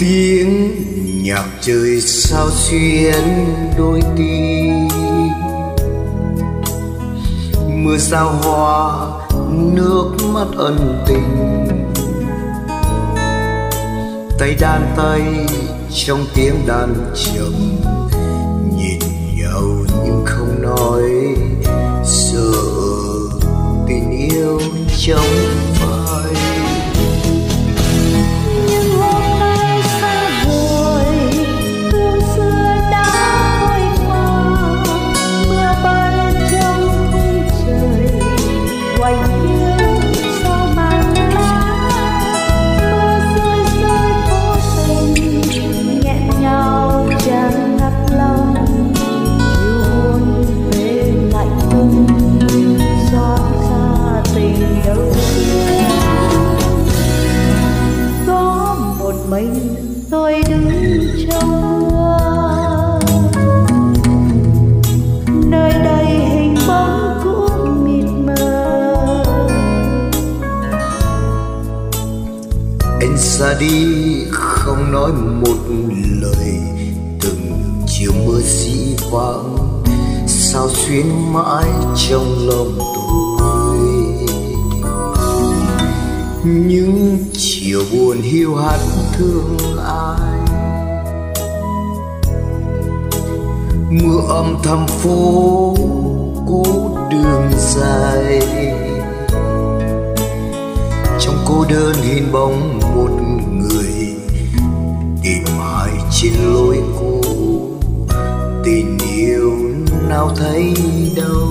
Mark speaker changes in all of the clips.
Speaker 1: tiếng nhạc trời sao xuyên đôi tim mưa sao hoa, nước mắt ân tình. Tay đàn tay trong tiếng đàn trầm. Anh ra đi, không nói một lời. Từng chiều mưa dĩ vãng, sao xuyến mãi trong lòng tôi? Những chiều buồn hiu hắt thương ai? Mưa âm thầm phố, cố đường dài trong cô đơn hình bóng một người. Tìm mãi trên lối cũ, tình yêu nào thấy đâu.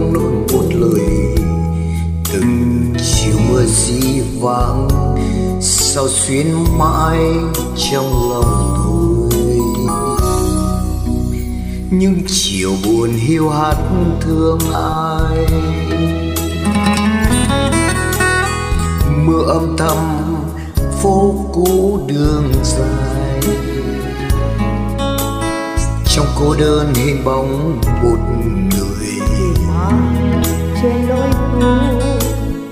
Speaker 1: Không nói một lời. Từng chiều mưa dĩ vãng, sao xuyên mãi trong lòng tôi? Những chiều buồn hiu hắt thương ai? Mưa âm thầm phố cũ đường dài. Trong cô đơn hình bóng một người
Speaker 2: trên lối cũ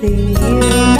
Speaker 2: tình yêu.